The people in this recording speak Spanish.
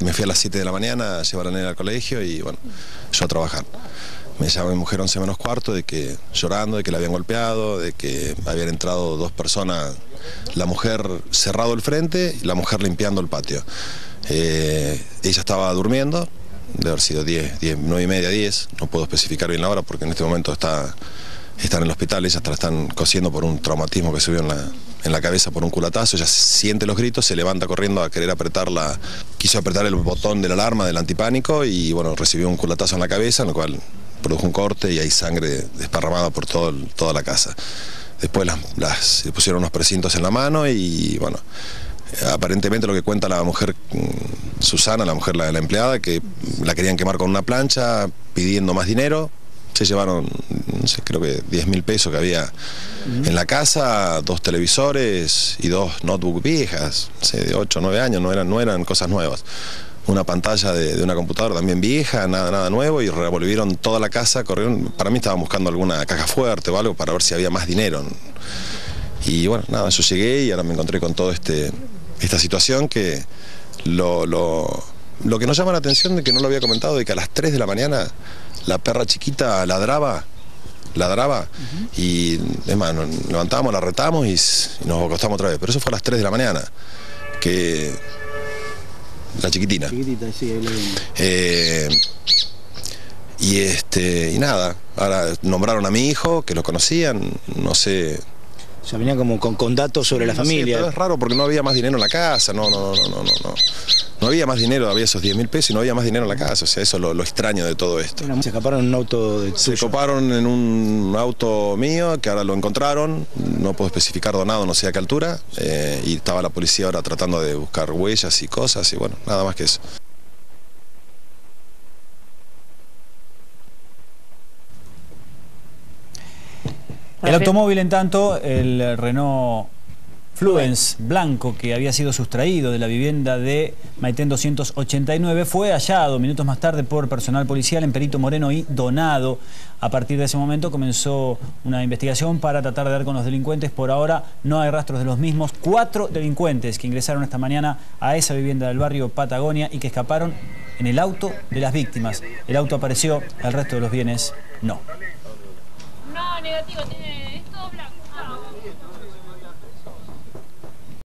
Me fui a las 7 de la mañana a llevar a la nena al colegio y bueno, yo a trabajar. Me llama mi mujer 11 menos cuarto de que llorando, de que la habían golpeado, de que habían entrado dos personas, la mujer cerrado el frente y la mujer limpiando el patio. Eh, ella estaba durmiendo, de haber sido 10, 10, 9 y media, 10, no puedo especificar bien la hora porque en este momento está, está en el hospital, ella la están cosiendo por un traumatismo que subió en la, en la cabeza por un culatazo, ella siente los gritos, se levanta corriendo a querer apretar la, quiso apretar el botón de la alarma del antipánico y bueno, recibió un culatazo en la cabeza, en lo cual produjo un corte y hay sangre desparramada por todo, toda la casa. Después las, pusieron unos precintos en la mano y bueno, aparentemente lo que cuenta la mujer mm, Susana, la mujer la, la empleada, que la querían quemar con una plancha pidiendo más dinero, se llevaron, no sé, creo que 10 mil pesos que había en la casa, dos televisores y dos notebooks viejas, no sé, de 8 o 9 años, no eran, no eran cosas nuevas una pantalla de, de, una computadora también vieja, nada, nada nuevo, y revolvieron toda la casa, corrieron, para mí estaban buscando alguna caja fuerte o algo para ver si había más dinero. Y bueno, nada, yo llegué y ahora me encontré con toda este, esta situación que lo, lo, lo que nos llama la atención de que no lo había comentado, de que a las 3 de la mañana la perra chiquita ladraba ladraba uh -huh. y es más, nos levantábamos, la retamos y, nos acostamos otra vez, pero eso fue a las 3 de la mañana, que la chiquitina. Chiquitita, sí, ahí lo eh, y este y nada, ahora nombraron a mi hijo, que lo conocían, no sé. O sea, venía como con, con datos sobre la no familia. Sé, es raro porque no había más dinero en la casa, no, no, no, no, no, no. No había más dinero, había esos 10 mil pesos y no había más dinero en la casa, o sea, eso es lo, lo extraño de todo esto. Se escaparon en un auto de Se escaparon en un auto mío, que ahora lo encontraron, no puedo especificar donado, no sé a qué altura, eh, y estaba la policía ahora tratando de buscar huellas y cosas, y bueno, nada más que eso. El automóvil, en tanto, el Renault Fluence blanco que había sido sustraído de la vivienda de Maitén 289 fue hallado minutos más tarde por personal policial en Perito Moreno y donado. A partir de ese momento comenzó una investigación para tratar de dar con los delincuentes. Por ahora no hay rastros de los mismos. Cuatro delincuentes que ingresaron esta mañana a esa vivienda del barrio Patagonia y que escaparon en el auto de las víctimas. El auto apareció, el resto de los bienes no. No, negativo, tiene...